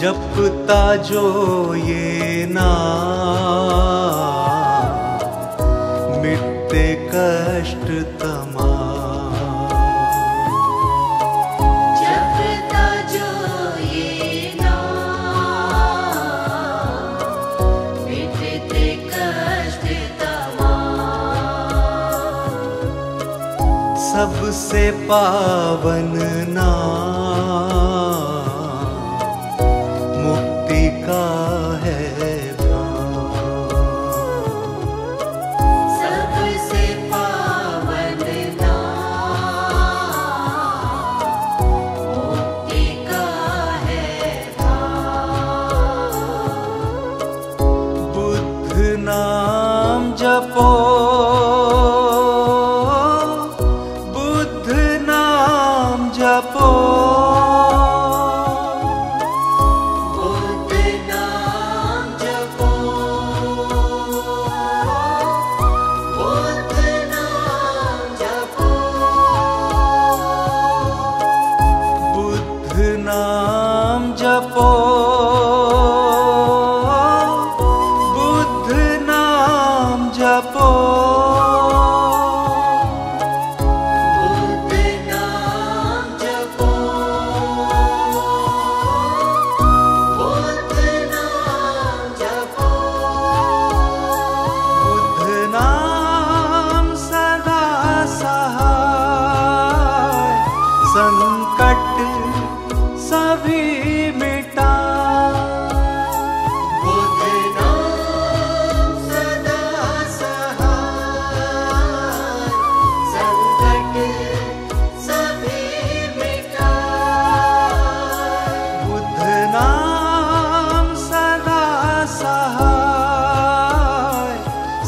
जपता जो ये ना मिटते कष्ट तमा। जपता सबसे पावन नाम। for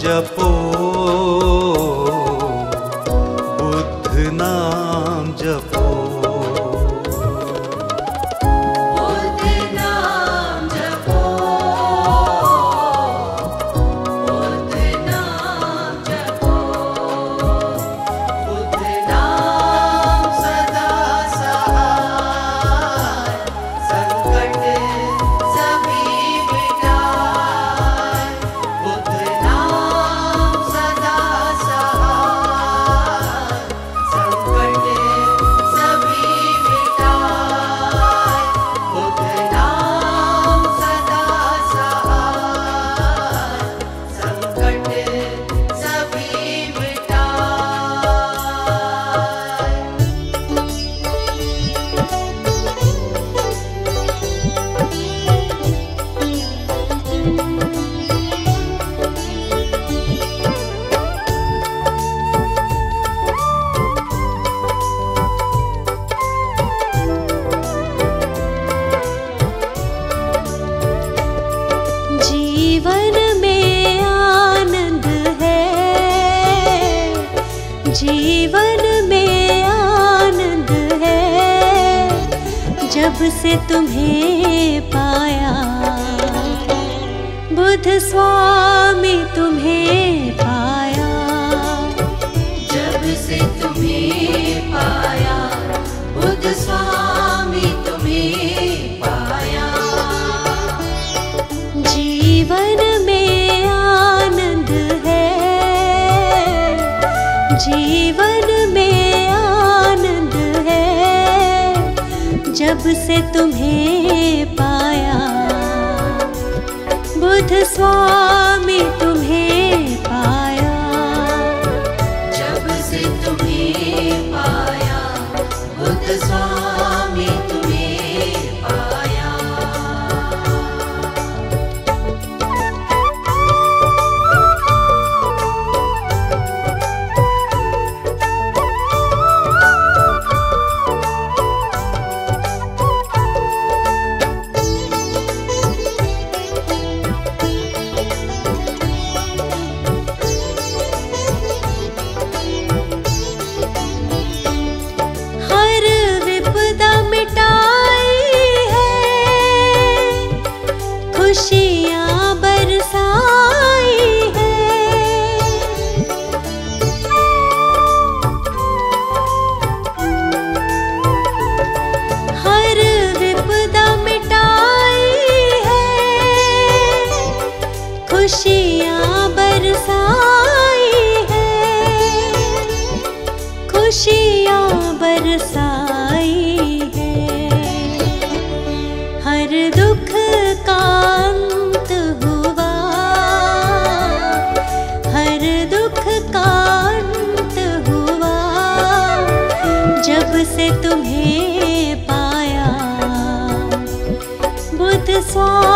जपो बुद्ध ना से तुम्हें पाया। बुध स्वामी तुम्हें जब से तुम्हें पाया? बुध स्वामी तुम्हें song.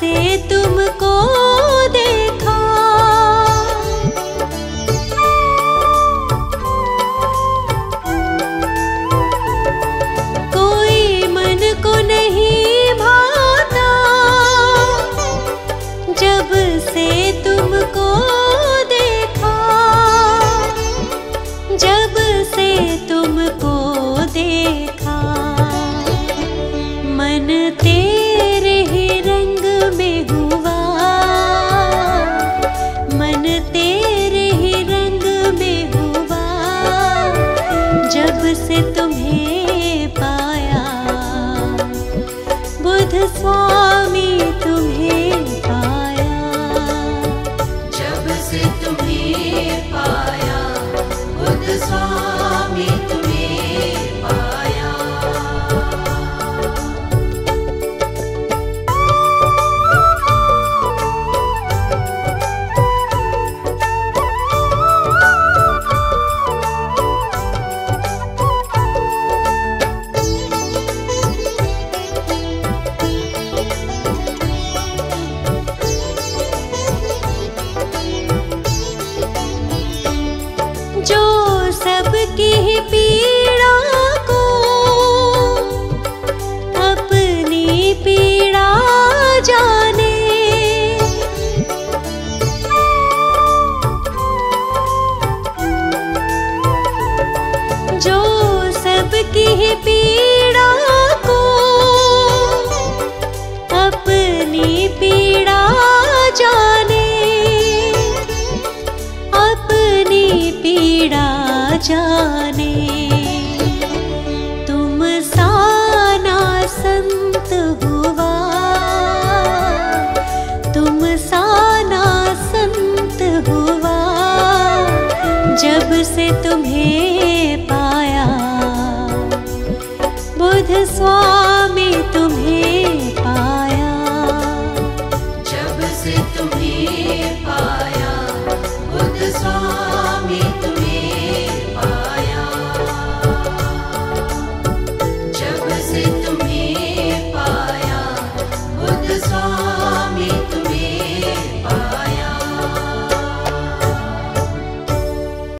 से तू जाने। तुम साना संत हुआ। तुम साना संत हुआ। जब से तुम्हें पाया। बुध स्वामी